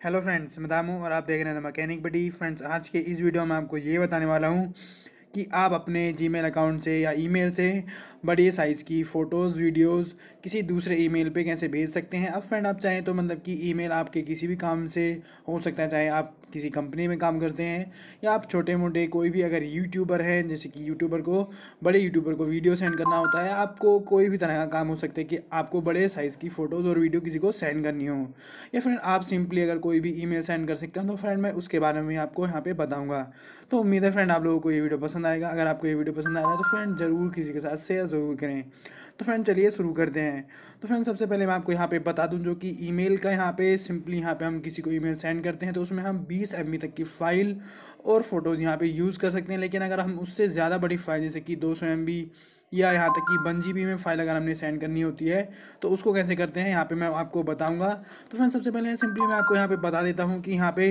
Hello friends मैं दामू और आप देख रहे हैं मैकेनिक बडी फ्रेंड्स आज के इस वीडियो में आपको ये बताने वाला हूँ कि आप अपने जीमेल अकाउंट से या ईमेल से बड़े साइज़ की फ़ोटोज़ वीडियोस किसी दूसरे ईमेल पे कैसे भेज सकते हैं। अब फ्रेंड आप चाहें तो मतलब कि ईमेल आपके किसी भी काम से हो सकता है, चाहे आप किसी कंपनी में काम करते हैं या आप छोटे मोटे कोई भी अगर यूट्यूबर हैं, जैसे कि यूट्यूबर को, बड़े यूट्यूबर को वीडियो सेंड करना होता है, आपको कोई भी तरह का काम हो सकता है कि आपको बड़े साइज़ की फ़ोटोज़ और वीडियो किसी को सेंड करनी हो। या फ्रेंड आप सिंपली अगर कोई भी ई सेंड कर सकते हैं तो फ्रेंड मैं उसके बारे में आपको यहाँ पर बताऊँगा। तो उम्मीद है फ्रेंड आप लोगों को ये वीडियो पसंद आएगा। अगर आपको ये वीडियो पसंद आएगा तो फ्रेंड ज़रूर किसी के साथ शेयर ज़रूर करें। तो फ्रेंड चलिए शुरू करते हैं तो फ्रेंड सबसे पहले मैं आपको यहाँ पे बता दूँ जो कि ईमेल का यहाँ पे सिंपली यहाँ पे हम किसी को ईमेल सेंड करते हैं तो उसमें हम 20 एम तक की फ़ाइल और फ़ोटोज़ यहाँ पे यूज़ कर सकते हैं लेकिन अगर हम उससे ज़्यादा बड़ी फ़ाइल जैसे कि दो सौ या यहाँ तक कि वन जी में फ़ाइल अगर हमने सेंड करनी होती है तो उसको कैसे करते हैं यहाँ पे मैं आपको बताऊँगा तो फ्रेंड सबसे पहले सिंपली मैं आपको यहाँ पे बता देता हूँ कि यहाँ पे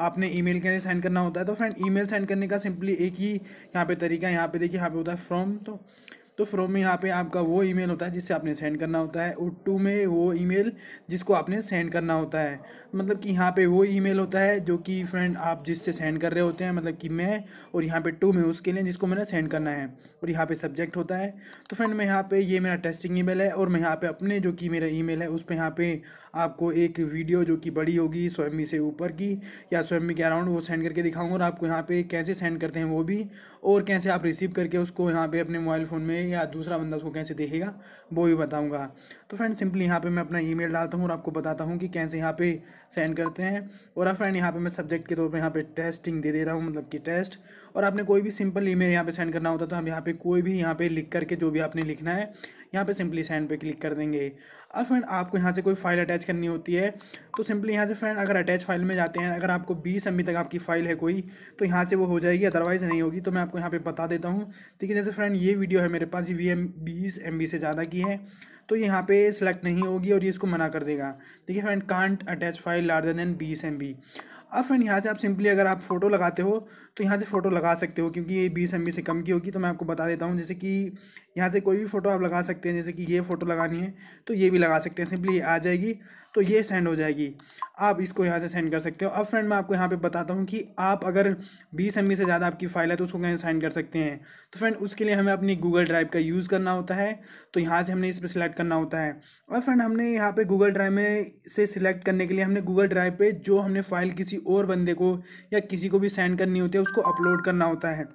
आपने ईमेल कैसे सेंड करना होता है तो फ्रेंड ईमेल सेंड करने का सिंपली एक ही यहाँ पे तरीका यहाँ पे देखिए यहाँ पे होता है फ्रॉम तो तो फ्रोम में यहाँ पे आपका वो ईमेल होता है जिससे आपने सेंड करना होता है और टू में वो ईमेल जिसको आपने सेंड करना होता है। मतलब कि यहाँ पे वो ईमेल होता है जो कि फ्रेंड आप जिससे सेंड कर रहे होते हैं मतलब कि मैं और यहाँ पे टू में उसके लिए जिसको मैंने सेंड करना है और यहाँ पे सब्जेक्ट होता है। तो फ्रेंड मैं यहाँ पे ये मेरा टेस्टिंग ईमेल है और मैं यहाँ पे अपने जो कि मेरा ईमेल है उस पर यहाँ पे आपको एक वीडियो जो कि बड़ी होगी स्वयं से ऊपर की या स्वयं के अराउंड वो सेंड करके दिखाऊँगा और आपको यहाँ पे कैसे सेंड करते हैं वो भी और कैसे आप रिसीव करके उसको यहाँ पे अपने मोबाइल फ़ोन में या दूसरा बंदा उसको कैसे देखेगा, वो भी बताऊँगा। तो फ्रेंड सिंपली यहाँ पे मैं अपना ईमेल डालता हूँ और आपको बताता हूँ कि कैसे यहाँ पे सेंड करते हैं। और अब फ्रेंड यहाँ पे मैं सब्जेक्ट के तौर पर यहाँ पे टेस्टिंग दे दे रहा हूँ मतलब कि टेस्ट और आपने कोई भी सिंपल ई मेल यहाँ सेंड करना होता तो हम यहाँ पे कोई भी यहाँ पर लिख करके जो भी आपने लिखना है, यहाँ पर सिंपली सेंड पर क्लिक कर देंगे। अब फ्रेंड आपको यहाँ से कोई फ़ाइल अटैच करनी होती है तो सिंपली यहाँ से फ्रेंड अगर अटैच फ़ाइल में जाते हैं, अगर आपको बीस एम तक आपकी फ़ाइल है कोई तो यहाँ से वो हो जाएगी अदरवाइज़ नहीं होगी तो मैं आपको यहाँ पे बता देता हूँ। ठीक है, जैसे फ्रेंड ये वीडियो है मेरे पास, ये वी एम बीस एम से ज़्यादा की है तो यहाँ पे सेलेक्ट नहीं होगी और ये इसको मना कर देगा। देखिए friend can't attach file larger than बीस एम बी अब फ्रेंड यहाँ से आप सिंपली अगर आप फ़ोटो लगाते हो तो यहाँ से फ़ोटो लगा सकते हो, क्योंकि ये बीस एम से कम की होगी तो मैं आपको बता देता हूँ, जैसे कि यहाँ से कोई भी फ़ोटो आप लगा सकते हैं, जैसे कि ये फ़ोटो लगानी है तो ये भी लगा सकते हैं। सिंपली आ जाएगी। तो ये सेंड हो जाएगी। आप इसको यहाँ से सेंड कर सकते हो। अब फ्रेंड मैं आपको यहाँ पे बताता हूँ कि आप अगर बीस एम से ज़्यादा आपकी फ़ाइल है तो उसको कैसे सेंड कर सकते हैं। तो फ्रेंड उसके लिए हमें अपनी गूगल ड्राइव का यूज़ करना होता है। तो यहाँ से हमने इस पर सिलेक्ट करना होता है। और फ्रेंड हमने यहाँ पे गूगल ड्राइव में से सिलेक्ट करने के लिए हमने गूगल ड्राइव पर जो हमने फ़ाइल किसी और बंदे को या किसी को भी सेंड करनी होती है, उसको अपलोड करना होता है।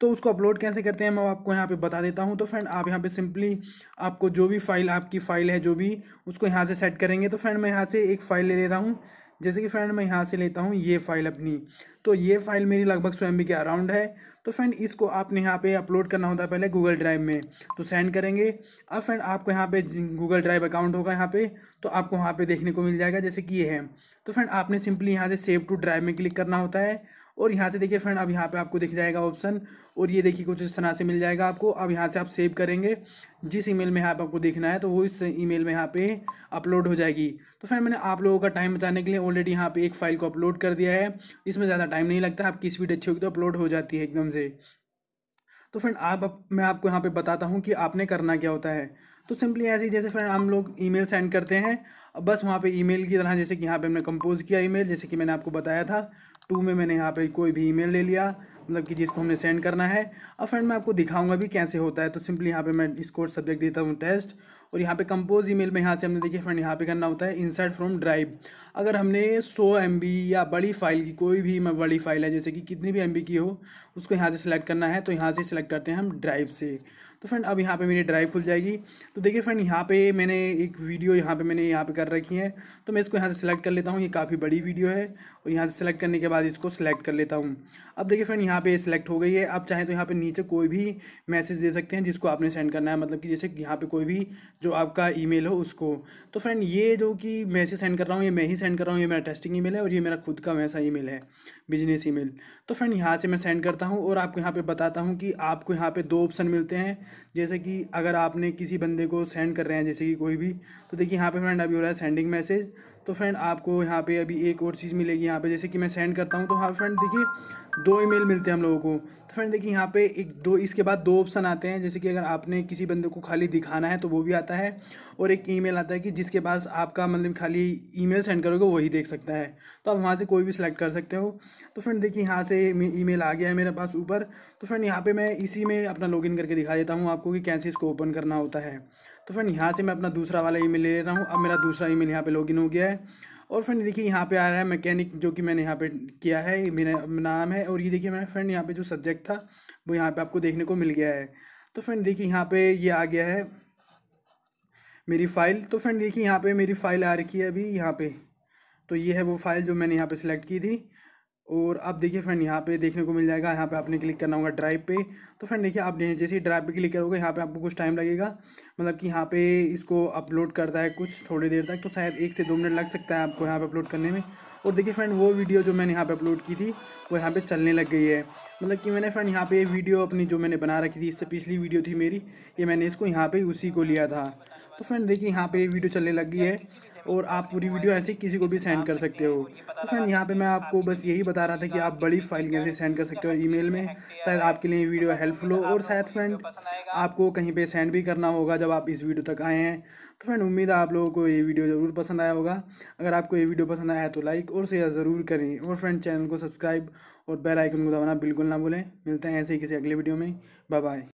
तो उसको अपलोड कैसे करते हैं, मैं आपको यहाँ पे बता देता हूँ। तो फ्रेंड आप यहाँ पे सिंपली आपको जो भी फ़ाइल आपकी फ़ाइल है, जो भी, उसको यहाँ से सेट करेंगे। तो फ्रेंड मैं यहाँ से एक फ़ाइल ले ले रहा हूँ। जैसे कि फ्रेंड मैं यहाँ से लेता हूँ ये फ़ाइल अपनी। तो ये फ़ाइल मेरी लगभग सौ एम के अराउंड है। तो फ्रेंड इसको आपने यहाँ पे अपलोड करना होता है पहले गूगल ड्राइव में। तो सेंड करेंगे। अब फ्रेंड आपको यहाँ पे गूगल ड्राइव अकाउंट होगा यहाँ पे। तो आपको वहाँ पे देखने को मिल जाएगा, जैसे कि ये है। तो फ्रेंड आपने सिंपली यहाँ से सेव टू ड्राइव में क्लिक करना होता है। और यहाँ से देखिए फ्रेंड अब यहाँ पे आपको दिख जाएगा ऑप्शन और ये देखिए कुछ इस तरह से मिल जाएगा आपको। अब यहाँ से आप सेव करेंगे। जिस ईमेल में यहाँ पे आपको देखना है तो वो इस ईमेल में यहाँ पे अपलोड हो जाएगी। तो फ्रेंड मैंने आप लोगों का टाइम बचाने के लिए ऑलरेडी यहाँ पे एक फ़ाइल को अपलोड कर दिया है। इसमें ज़्यादा टाइम नहीं लगता। आपकी स्पीड अच्छी होगी तो अपलोड हो जाती है एकदम से। तो फ्रेंड आप मैं आपको यहाँ पर बताता हूँ कि आपने करना क्या होता है। तो सिंपली ऐसे ही जैसे फ्रेंड हम लोग ईमेल सेंड करते हैं, अब बस वहाँ पे ईमेल की तरह जैसे कि यहाँ पे हमने कंपोज किया ईमेल जैसे कि मैंने आपको बताया था। टू में मैंने यहाँ पे कोई भी ईमेल ले लिया मतलब कि जिसको हमने सेंड करना है। अब फ्रेंड, मैं आपको दिखाऊँगा भी कैसे होता है तो सिंपली यहाँ पे मैं इसको सब्जेक्ट देता हूँ टेस्ट, और यहाँ पे कंपोज ईमेल में यहाँ से हमने देखिए फ्रेंड, यहाँ पे करना होता है इंसर्ट फ्रॉम ड्राइव अगर हमने सौ एम या बड़ी फ़ाइल की कोई भी बड़ी फ़ाइल है, जैसे कि कितनी भी एमबी की हो, उसको यहाँ से सिलेक्ट करना है तो यहाँ से सिलेक्ट करते हैं हम ड्राइव से। तो फ्रेंड अब यहाँ पे मेरी ड्राइव खुल जाएगी। तो देखिए फ्रेंड यहाँ पे मैंने एक वीडियो यहाँ पे मैंने यहाँ पे कर रखी है। तो मैं इसको यहाँ से सिलेक्ट कर लेता हूँ। ये काफ़ी बड़ी वीडियो है और यहाँ से सिलेक्ट करने के बाद इसको सिलेक्ट कर लेता हूँ। अब देखिए फ्रेंड यहाँ पे सिलेक्ट हो गई है। आप चाहें तो यहाँ पे नीचे कोई भी मैसेज दे सकते हैं जिसको आपने सेंड करना है। मतलब कि जैसे यहाँ पे कोई भी जो आपका ईमेल हो उसको। तो फ्रेंड ये जो कि मैसेज सेंड कर रहा हूँ, ये मैं ही सेंड कर रहा हूँ। ये मेरा टेस्टिंग ईमेल है और ये मेरा खुद का वैसा ईमेल है बिज़नेस ईमेल तो फ्रेंड यहाँ से मैं सेंड करता हूँ और आपको यहाँ पे बताता हूँ कि आपको यहाँ पे दो ऑप्शन मिलते हैं। जैसे कि अगर आपने किसी बंदे को सेंड कर रहे हैं, जैसे कि कोई भी तो देखिए यहाँ पे फ्रेंड अभी हो रहा है सेंडिंग मैसेज तो फ्रेंड आपको यहाँ पे अभी एक और चीज़ मिलेगी यहाँ पे, जैसे कि मैं सेंड करता हूँ तो हाँ फ्रेंड देखिए दो ईमेल मिलते हैं हम लोगों को। तो फ्रेंड देखिए, यहाँ पे एक दो, इसके बाद दो ऑप्शन आते हैं। जैसे कि अगर आपने किसी बंदे को खाली दिखाना है तो वो भी आता है। और एक ईमेल आता है कि जिसके पास आपका मतलब खाली ईमेल सेंड करोगे वही देख सकता है। तो आप वहाँ से कोई भी सिलेक्ट कर सकते हो। तो फ्रेंड देखिए, यहाँ से ईमेल आ गया है मेरे पास ऊपर। तो फ्रेंड यहाँ पे मैं इसी में अपना लॉगिन करके दिखा देता हूँ आपको कि कैसे इसको ओपन करना होता है। तो फ्रेंड यहाँ से मैं अपना दूसरा वाला ईमेल ले रहा हूँ। अब मेरा दूसरा ईमेल यहाँ पे लॉगिन हो गया है। और फ्रेंड देखिए यहाँ पे आ रहा है मैकेनिक जो कि मैंने यहाँ पे किया है मेरा नाम है। और ये देखिए मेरा फ्रेंड यहाँ पे जो सब्जेक्ट था, वो यहाँ पे आपको देखने को मिल गया है। तो फ्रेंड देखिए यहाँ पे ये आ गया है मेरी फ़ाइल तो फ्रेंड देखिए यहाँ पे मेरी फ़ाइल आ रखी है अभी यहाँ पे। तो ये है वो फ़ाइल जो मैंने यहाँ पे सिलेक्ट की थी। और अब देखिए फ्रेंड यहाँ पे देखने को मिल जाएगा यहाँ पे आपने क्लिक करना होगा ड्राइव पे तो फ्रेंड देखिए आप जैसे ही ड्राइव पे क्लिक करोगे यहाँ पे आपको कुछ टाइम लगेगा मतलब कि यहाँ पे इसको अपलोड करता है कुछ थोड़ी देर तक तो शायद एक से दो मिनट लग सकता है आपको यहाँ पे अपलोड करने में और देखिए फ्रेंड वो वीडियो जो मैंने यहाँ पे अपलोड की थी वो यहाँ पे चलने लग गई है मतलब कि मैंने फ्रेंड यहाँ पे वीडियो अपनी जो मैंने बना रखी थी इससे पिछली वीडियो थी मेरी ये मैंने इसको यहाँ पे उसी को लिया था तो फ्रेंड देखिए यहाँ पे वीडियो चलने लग गई है और आप पूरी वीडियो ऐसे किसी को भी सेंड कर सकते हो तो फ्रेंड यहाँ पे मैं आपको बस यही बता रहा था कि आप बड़ी फ़ाइल कैसे सेंड कर सकते हो ईमेल में। शायद आपके लिए वीडियो हेल्पफुल हो और शायद फ्रेंड आपको कहीं पे सेंड भी करना होगा जब आप इस वीडियो तक आए हैं। तो फ्रेंड उम्मीद है आप लोगों को ये वीडियो ज़रूर पसंद आया होगा। अगर आपको ये वीडियो पसंद आया तो लाइक और शेयर ज़रूर करें और फ्रेंड चैनल को सब्सक्राइब और बेल आइकन को दबाना बिल्कुल ना भूलें। मिलते हैं ऐसे ही किसी अगले वीडियो में। Bye bye